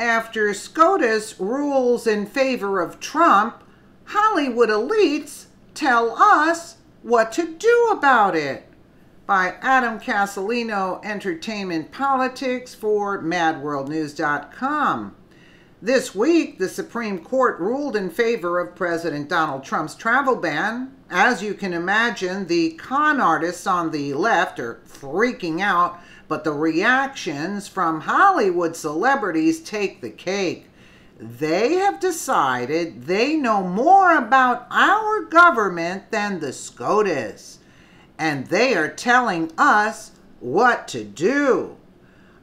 After SCOTUS rules in favor of Trump, Hollywood elites tell us what to do about it. By Adam Casalino, Entertainment Politics for MadWorldNews.com. This week, the Supreme Court ruled in favor of President Donald Trump's travel ban. As you can imagine, the con artists on the left are freaking out but the reactions from Hollywood celebrities take the cake. They have decided they know more about our government than the SCOTUS, and they are telling us what to do.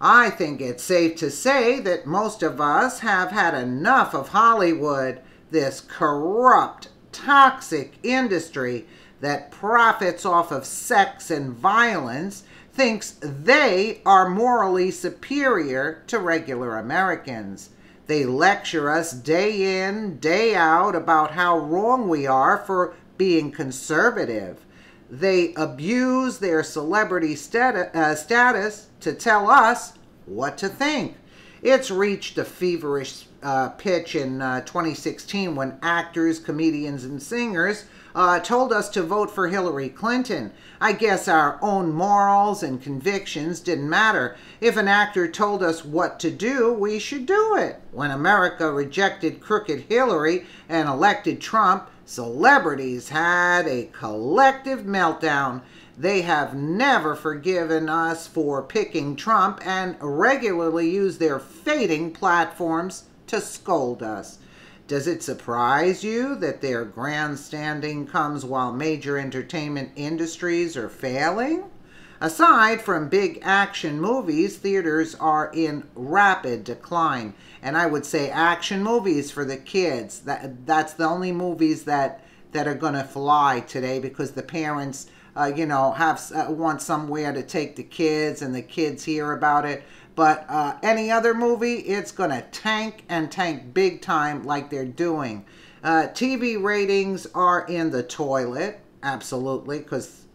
I think it's safe to say that most of us have had enough of Hollywood, this corrupt, toxic industry that profits off of sex and violence thinks they are morally superior to regular Americans. They lecture us day in, day out about how wrong we are for being conservative. They abuse their celebrity uh, status to tell us what to think. It's reached a feverish uh, pitch in uh, 2016 when actors, comedians, and singers uh, told us to vote for Hillary Clinton. I guess our own morals and convictions didn't matter. If an actor told us what to do, we should do it. When America rejected crooked Hillary and elected Trump, celebrities had a collective meltdown. They have never forgiven us for picking Trump and regularly use their fading platforms to scold us. Does it surprise you that their grandstanding comes while major entertainment industries are failing? Aside from big action movies, theaters are in rapid decline. And I would say action movies for the kids. That that's the only movies that that are going to fly today because the parents uh, you know have uh, want somewhere to take the kids and the kids hear about it but uh, any other movie, it's going to tank and tank big time like they're doing. Uh, TV ratings are in the toilet, absolutely, because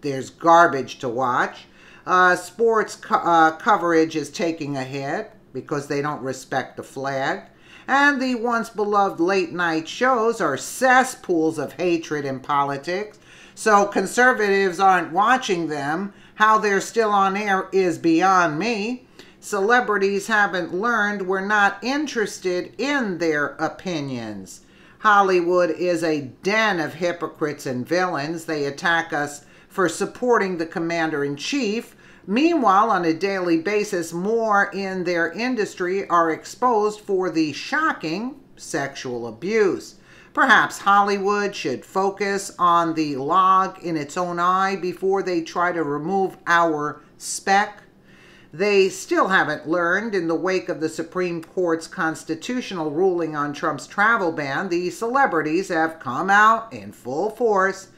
there's garbage to watch. Uh, sports co- uh, coverage is taking a hit because they don't respect the flag. And the once beloved late night shows are cesspools of hatred in politics. So conservatives aren't watching them. How they're still on air is beyond me celebrities haven't learned we're not interested in their opinions. Hollywood is a den of hypocrites and villains. They attack us for supporting the commander in chief. Meanwhile, on a daily basis, more in their industry are exposed for the shocking sexual abuse. Perhaps Hollywood should focus on the log in its own eye before they try to remove our speck they still haven't learned in the wake of the Supreme Court's constitutional ruling on Trump's travel ban. The celebrities have come out in full force.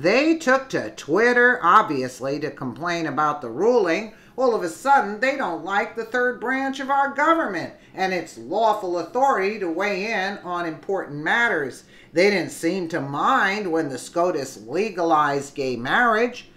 They took to Twitter, obviously, to complain about the ruling. All of a sudden, they don't like the third branch of our government and its lawful authority to weigh in on important matters. They didn't seem to mind when the SCOTUS legalized gay marriage.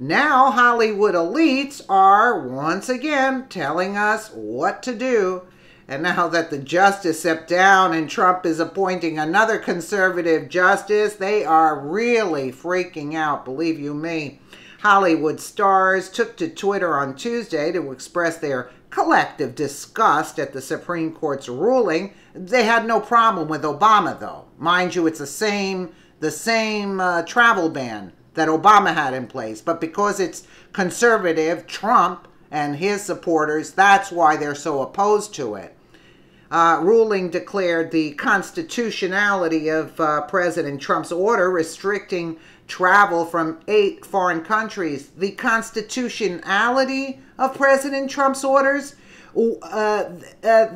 Now, Hollywood elites are once again telling us what to do. And now that the justice stepped down and Trump is appointing another conservative justice, they are really freaking out, believe you me. Hollywood stars took to Twitter on Tuesday to express their collective disgust at the Supreme Court's ruling. They had no problem with Obama, though. Mind you, it's the same the same uh, travel ban that Obama had in place. But because it's conservative, Trump and his supporters, that's why they're so opposed to it. Uh, ruling declared the constitutionality of uh, President Trump's order restricting travel from eight foreign countries. The constitutionality of President Trump's orders uh, uh,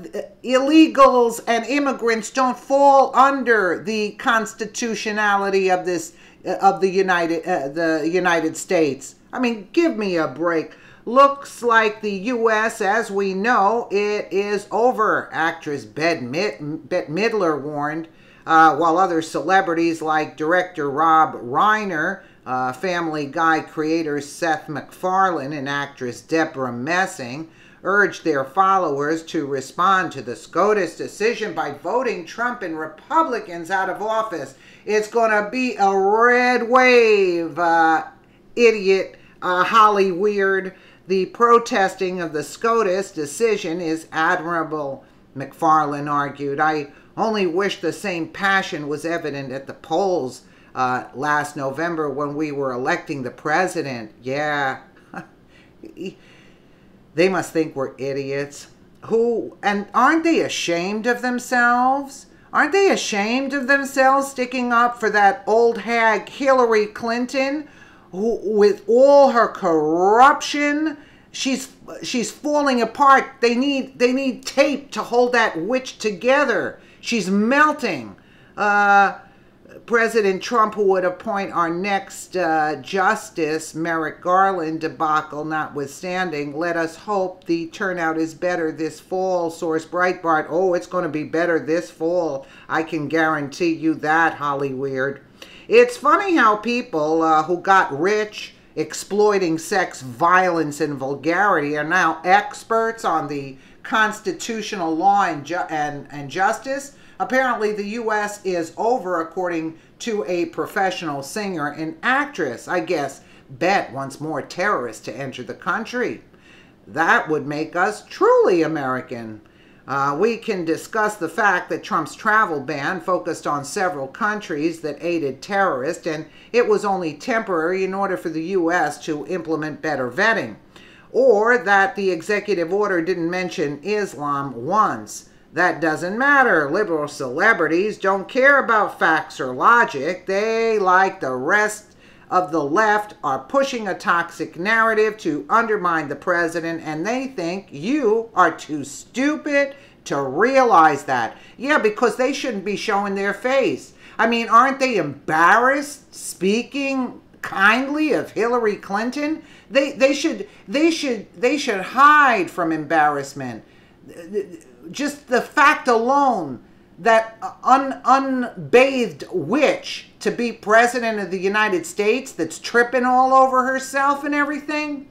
illegals and immigrants don't fall under the constitutionality of this of the United uh, the United States. I mean, give me a break. Looks like the U.S., as we know, it is over. Actress Bette, Mid- Bette Midler warned, uh, while other celebrities like director Rob Reiner, uh, Family Guy creator Seth MacFarlane, and actress Debra Messing urged their followers to respond to the SCOTUS decision by voting Trump and Republicans out of office. It's going to be a red wave, uh, idiot uh, Holly Weird. The protesting of the SCOTUS decision is admirable, MacFarlane argued. I only wish the same passion was evident at the polls uh, last November when we were electing the president. Yeah. they must think we're idiots. Who, and aren't they ashamed of themselves? Aren't they ashamed of themselves sticking up for that old hag Hillary Clinton, who, with all her corruption, she's she's falling apart. They need they need tape to hold that witch together. She's melting. Uh, President Trump, who would appoint our next uh, justice, Merrick Garland debacle notwithstanding, let us hope the turnout is better this fall. Source Breitbart. Oh, it's going to be better this fall. I can guarantee you that, Holly Weird. It's funny how people uh, who got rich exploiting sex, violence, and vulgarity are now experts on the constitutional law and, ju- and, and justice Apparently, the U.S. is over, according to a professional singer and actress. I guess Bette wants more terrorists to enter the country. That would make us truly American. Uh, we can discuss the fact that Trump's travel ban focused on several countries that aided terrorists, and it was only temporary in order for the U.S. to implement better vetting. Or that the executive order didn't mention Islam once. That doesn't matter. Liberal celebrities don't care about facts or logic. They, like the rest of the left, are pushing a toxic narrative to undermine the president, and they think you are too stupid to realize that. Yeah, because they shouldn't be showing their face. I mean, aren't they embarrassed speaking kindly of Hillary Clinton? They they should they should they should hide from embarrassment just the fact alone that un, unbathed witch to be president of the United States that's tripping all over herself and everything.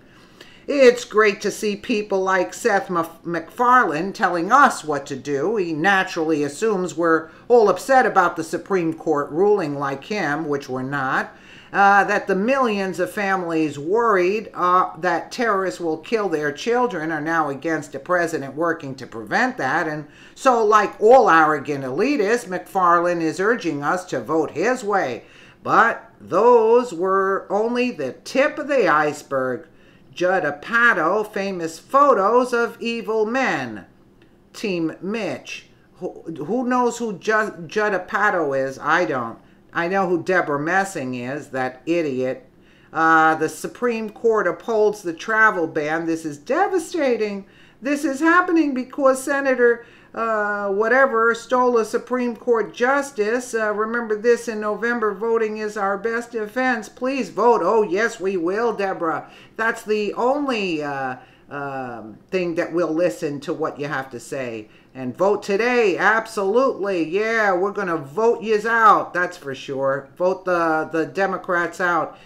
It's great to see people like Seth MacFarlane telling us what to do. He naturally assumes we're all upset about the Supreme Court ruling like him, which we're not uh, that the millions of families worried uh, that terrorists will kill their children are now against a president working to prevent that. And so, like all arrogant elitists, McFarland is urging us to vote his way. But those were only the tip of the iceberg. Judd Apatow, famous photos of evil men. Team Mitch. Who, who knows who Judd, Judd Apatow is? I don't. I know who Deborah Messing is, that idiot. Uh, the Supreme Court upholds the travel ban. This is devastating. This is happening because Senator uh, whatever stole a Supreme Court justice. Uh, remember this in November voting is our best defense. Please vote. Oh, yes, we will, Deborah. That's the only uh, um, thing that we'll listen to what you have to say and vote today. Absolutely. Yeah, we're going to vote yous out. That's for sure. Vote the, the Democrats out.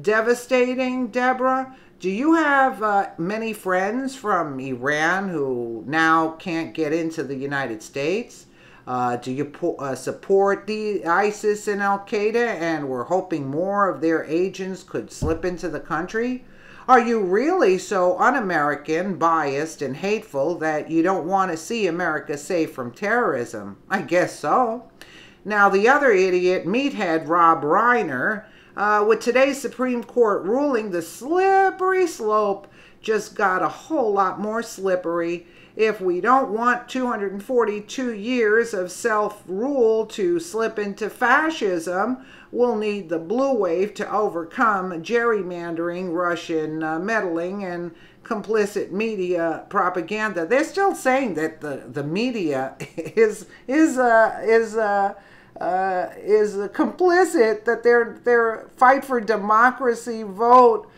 Devastating, Deborah. Do you have uh, many friends from Iran who now can't get into the United States? Uh, do you po- uh, support the ISIS and Al Qaeda and we're hoping more of their agents could slip into the country? Are you really so un American, biased, and hateful that you don't want to see America safe from terrorism? I guess so. Now, the other idiot, meathead Rob Reiner, uh, with today's Supreme Court ruling, the slippery slope just got a whole lot more slippery. If we don't want 242 years of self rule to slip into fascism, we'll need the blue wave to overcome gerrymandering, Russian uh, meddling, and complicit media propaganda. They're still saying that the, the media is is uh, is uh, uh, is complicit. That their their fight for democracy vote.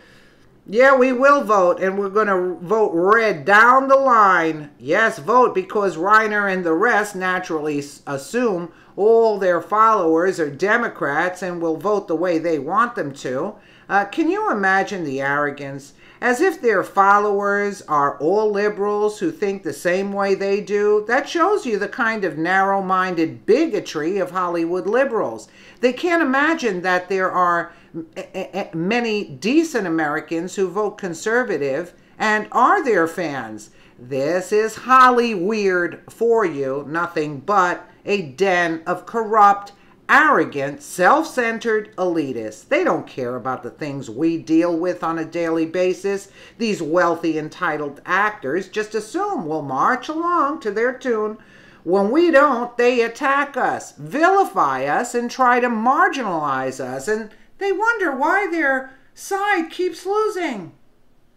Yeah, we will vote, and we're going to vote red down the line. Yes, vote because Reiner and the rest naturally assume all their followers are Democrats and will vote the way they want them to. Uh, can you imagine the arrogance? As if their followers are all liberals who think the same way they do. That shows you the kind of narrow minded bigotry of Hollywood liberals. They can't imagine that there are many decent Americans who vote conservative and are their fans. This is Holly Weird for you, nothing but a den of corrupt, arrogant, self centered elitists. They don't care about the things we deal with on a daily basis. These wealthy, entitled actors just assume we'll march along to their tune. When we don't, they attack us, vilify us, and try to marginalize us. And they wonder why their side keeps losing.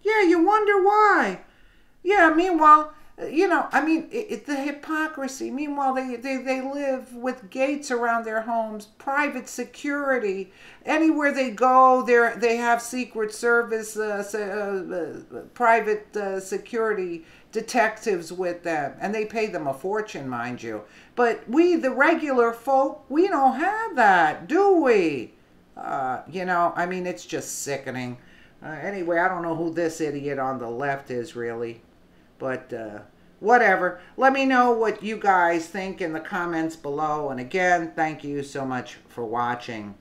Yeah, you wonder why. Yeah, meanwhile, you know, I mean, it, it, the hypocrisy. Meanwhile, they, they, they live with gates around their homes, private security. Anywhere they go, they they have Secret Service, uh, uh, uh, private uh, security detectives with them, and they pay them a fortune, mind you. But we, the regular folk, we don't have that, do we? Uh, you know, I mean, it's just sickening. Uh, anyway, I don't know who this idiot on the left is really. But uh, whatever. Let me know what you guys think in the comments below. And again, thank you so much for watching.